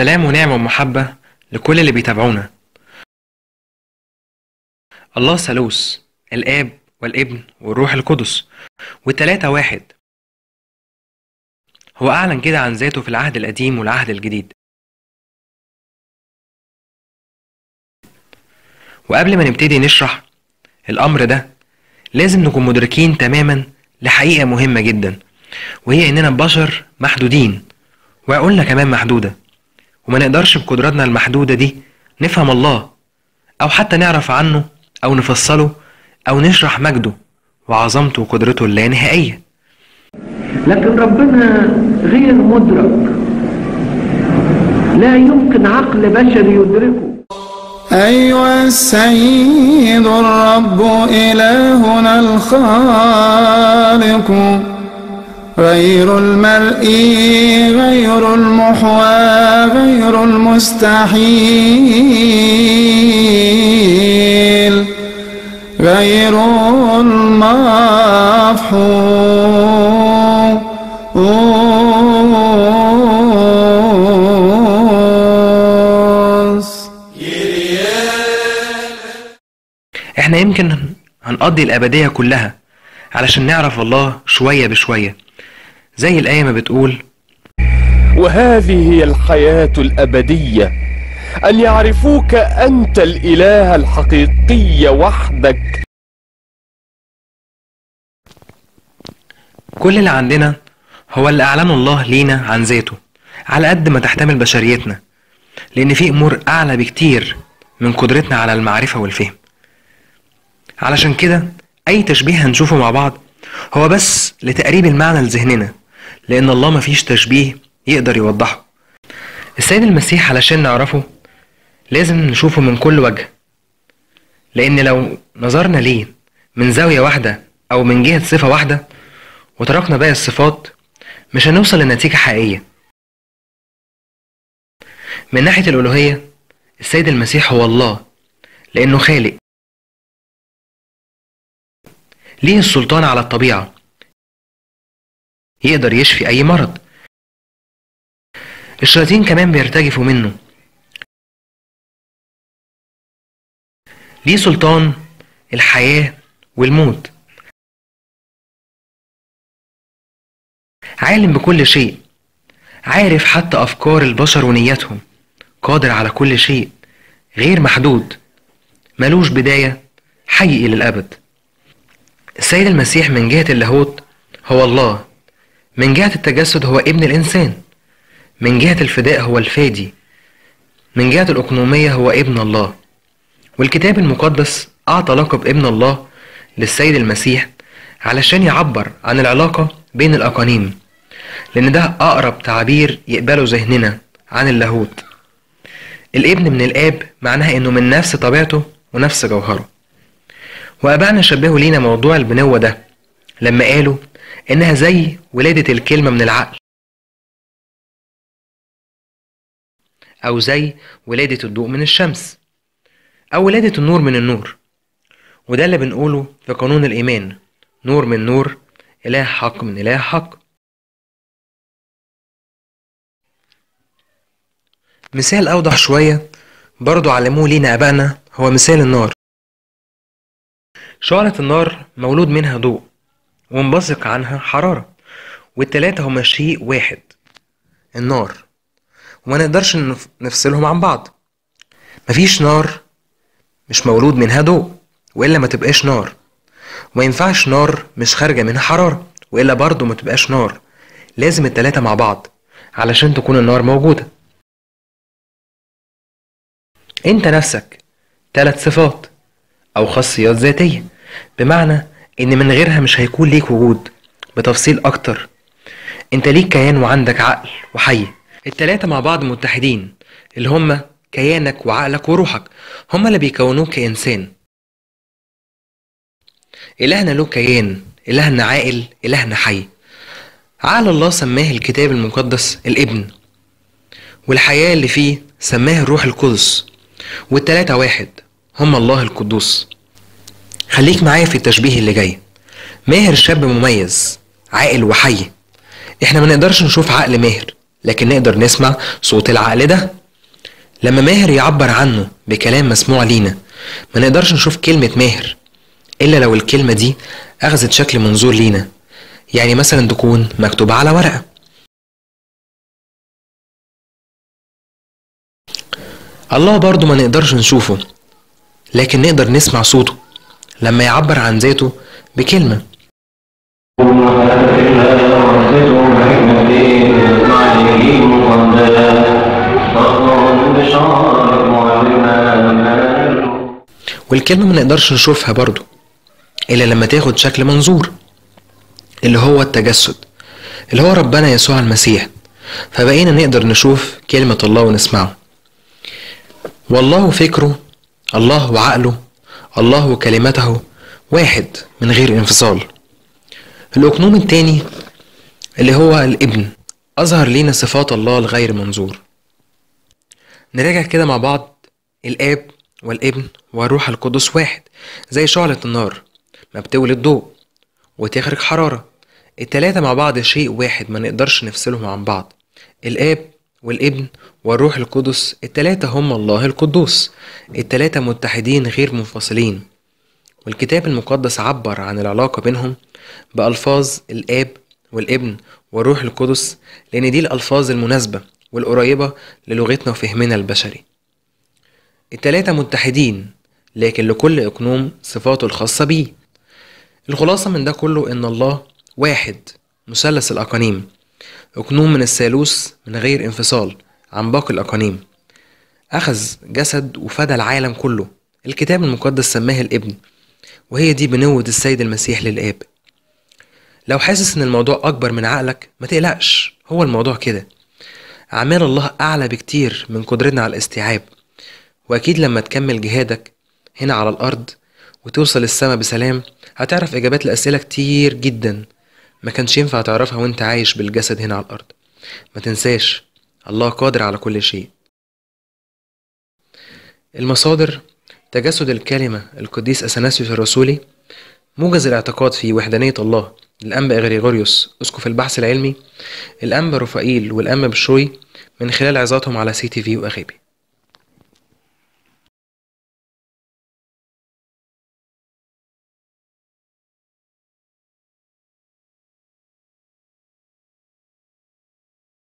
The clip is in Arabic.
سلام ونعمة ومحبة لكل اللي بيتابعونا. الله ثالوث الآب والابن والروح القدس. والتلاتة واحد هو أعلن كده عن ذاته في العهد القديم والعهد الجديد. وقبل ما نبتدي نشرح الأمر ده لازم نكون مدركين تماما لحقيقة مهمة جدا وهي إننا بشر محدودين وعقولنا كمان محدودة. وما نقدرش بقدراتنا المحدودة دي نفهم الله أو حتى نعرف عنه أو نفصله أو نشرح مجده وعظمته وقدرته اللانهائية. لكن ربنا غير مدرك. لا يمكن عقل بشري يدركه. أيها السيد الرب إلهنا الخالق. غير المرئي غير المحوى غير المستحيل غير المفحوص إحنا يمكن هنقضي الأبدية كلها علشان نعرف الله شوية بشوية. زي الآية ما بتقول وهذه هي الحياة الأبدية أن يعرفوك أنت الإله الحقيقي وحدك. كل اللي عندنا هو اللي أعلنه الله لينا عن ذاته على قد ما تحتمل بشريتنا لأن في أمور أعلى بكتير من قدرتنا على المعرفة والفهم. علشان كده أي تشبيه هنشوفه مع بعض هو بس لتقريب المعنى لذهننا. لأن الله مفيش تشبيه يقدر يوضحه. السيد المسيح علشان نعرفه لازم نشوفه من كل وجه. لأن لو نظرنا ليه من زاوية واحدة أو من جهة صفة واحدة وتركنا باقي الصفات مش هنوصل لنتيجة حقيقية. من ناحية الألوهية السيد المسيح هو الله لأنه خالق. ليه السلطان على الطبيعة؟ يقدر يشفي أي مرض. الشياطين كمان بيرتجفوا منه. ليه سلطان الحياة والموت؟ عالم بكل شيء عارف حتى أفكار البشر ونياتهم قادر على كل شيء غير محدود ملوش بداية حي إلى الأبد. السيد المسيح من جهة اللاهوت هو الله. من جهة التجسد هو ابن الإنسان. من جهة الفداء هو الفادي. من جهة الأقنومية هو ابن الله. والكتاب المقدس أعطى لقب ابن الله للسيد المسيح علشان يعبر عن العلاقة بين الأقانيم لأن ده أقرب تعبير يقبله ذهننا عن اللاهوت. الابن من الآب معناها إنه من نفس طبيعته ونفس جوهره. وأبائنا شبهوا لينا موضوع البنوة ده لما قالوا إنها زي ولادة الكلمة من العقل. أو زي ولادة الضوء من الشمس. أو ولادة النور من النور. وده اللي بنقوله في قانون الإيمان. نور من نور إله حق من إله حق. مثال أوضح شوية برضو علموه لينا أبائنا هو مثال النار. شعلة النار مولود منها ضوء. ومنبثق عنها حرارة. والتلاتة هما شيء واحد النار. وما نقدرش نف- نفصلهم عن بعض. مفيش نار مش مولود منها ضوء وإلا ما تبقاش نار. وما ينفعش نار مش خارجة منها حرارة وإلا برضه ما تبقاش نار. لازم التلاتة مع بعض علشان تكون النار موجودة. انت نفسك تلات صفات أو خاصيات ذاتية. بمعنى إن من غيرها مش هيكون ليك وجود. بتفصيل أكتر أنت ليك كيان وعندك عقل وحي. التلاتة مع بعض متحدين اللي هما كيانك وعقلك وروحك. هما اللي بيكونوك كإنسان إلهنا له كيان إلهنا عاقل إلهنا حي. عقل الله سماه الكتاب المقدس الإبن. والحياة اللي فيه سماه الروح القدس. والتلاتة واحد هما الله القدوس. خليك معايا في التشبيه اللي جاي. ماهر شاب مميز عاقل وحي. إحنا ما نقدرش نشوف عقل ماهر لكن نقدر نسمع صوت العقل ده. لما ماهر يعبر عنه بكلام مسموع لينا ما نقدرش نشوف كلمة ماهر إلا لو الكلمة دي أخذت شكل منظور لينا. يعني مثلا تكون مكتوبة على ورقة. الله برضو ما نقدرش نشوفه لكن نقدر نسمع صوته. لما يعبر عن ذاته بكلمة. والكلمة ما نقدرش نشوفها برضو إلا لما تاخد شكل منظور اللي هو التجسد اللي هو ربنا يسوع المسيح. فبقينا نقدر نشوف كلمة الله ونسمعه. والله فكره الله وعقله الله وكلمته واحد من غير انفصال. الأقنوم التاني اللي هو الابن. أظهر لينا صفات الله الغير منظور. نراجع كده مع بعض الآب والابن والروح القدس واحد زي شعلة النار ما بتولد ضوء وتخرج حرارة. التلاتة مع بعض شيء واحد ما نقدرش نفصلهم عن بعض. الآب والابن والروح القدس التلاتة هم الله القدوس التلاتة متحدين غير منفصلين. والكتاب المقدس عبر عن العلاقة بينهم بألفاظ الآب والابن والروح القدس لأن دي الألفاظ المناسبة والقريبة للغتنا وفهمنا البشري. التلاتة متحدين لكن لكل إقنوم صفاته الخاصة بيه. الخلاصة من ده كله إن الله واحد مثلث الأقانيم. أقنوم من الثالوث من غير انفصال عن باقي الأقانيم. أخذ جسد وفدى العالم كله. الكتاب المقدس سماه الابن وهي دي بنوة السيد المسيح للآب. لو حاسس إن الموضوع أكبر من عقلك ما تقلقش هو الموضوع كده. أعمال الله أعلى بكتير من قدرتنا على الاستيعاب. وأكيد لما تكمل جهادك هنا على الأرض وتوصل السما بسلام هتعرف إجابات لأسئلة كتير جدا. ما كانش ينفع تعرفها وانت عايش بالجسد هنا على الأرض. ما تنساش الله قادر على كل شيء. المصادر تجسد الكلمة القديس أثناسيوس الرسولي موجز الاعتقاد في وحدانية الله الأنبا إغريغوريوس أسقف البحث العلمي الأنبا رفائيل والأنبا بشوي من خلال عظاتهم على سي تي في وأغابي